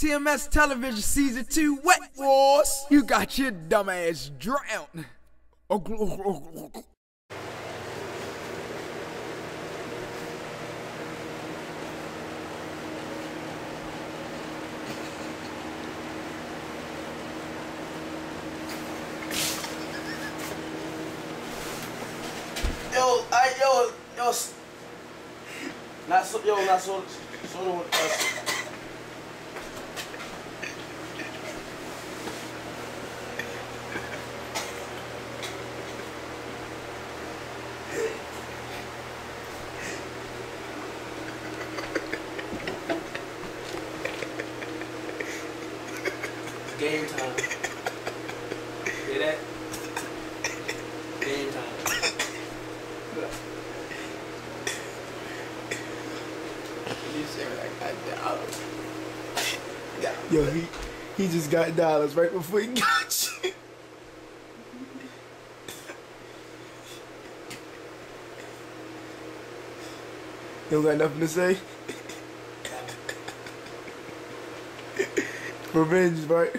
TMS Television Season 2 Wet Wars. You got your dumbass drowned. Yo, I yo, yo, not so, yo, not so, so the uh, Game time. Hear that? Game time. You say I got Dollas. Yo, he he just got Dollas right before he got you. You don't got nothing to say? Revenge, right?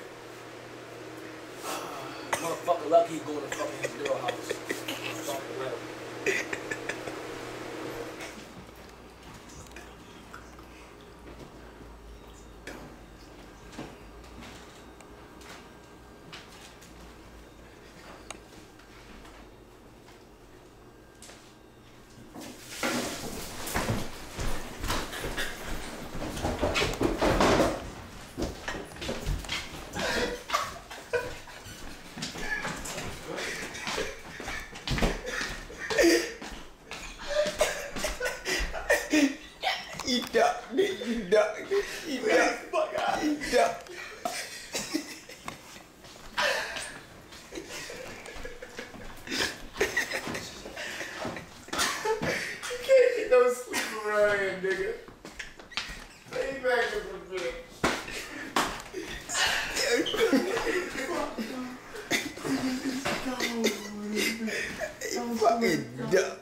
You duck, nigga. You duck, nigga. You duck. Fuck out. You duck. You can't get no sleep around here, nigga. Lay back in the. You fucking duck.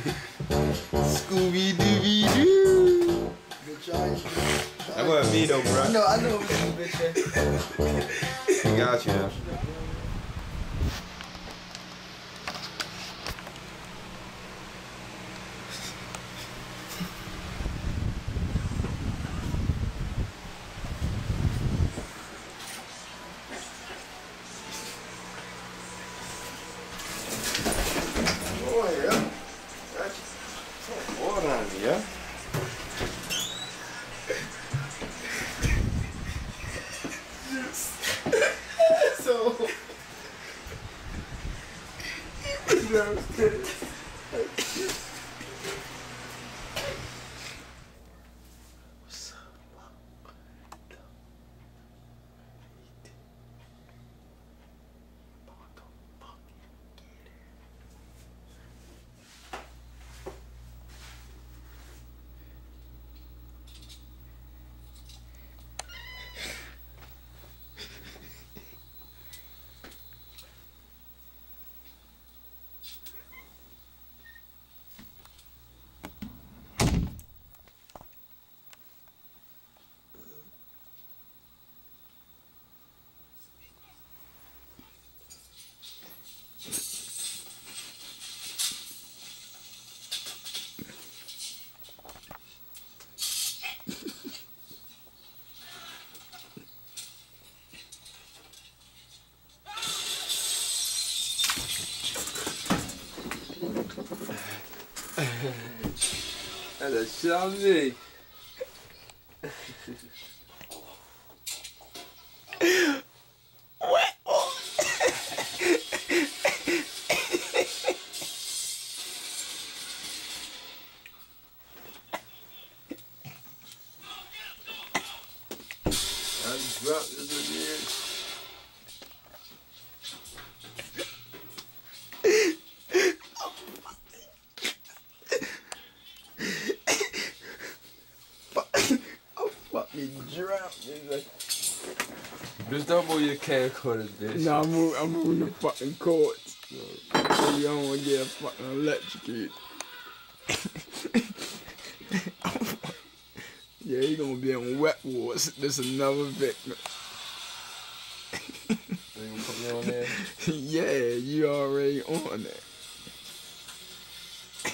Scooby Dooby Doo. That wasn't me though, bro. No, I know it was you, bitch. I got you now. Oh, yeah. That's What on me, yeah? so. downstairs. That's a shit on me. I just dropped this again. I'm fucking drowned, nigga. Bitch, don't move your camcorder, bitch. No, I'm moving, I'm moving the fucking cords. So you don't want to get fucking electrocuted. yeah, he gonna be on Wet Wars. There's another victim. You gonna put me on there? yeah, you already on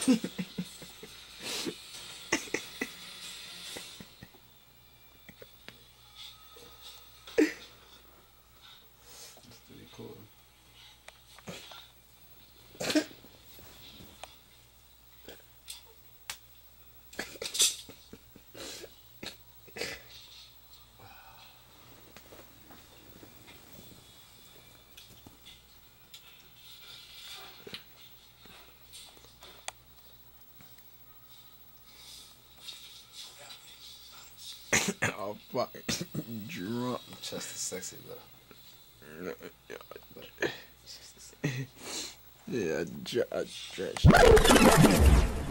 that. oh, fucking drunk. Chest is sexy though. Yeah, I dr- I dressed.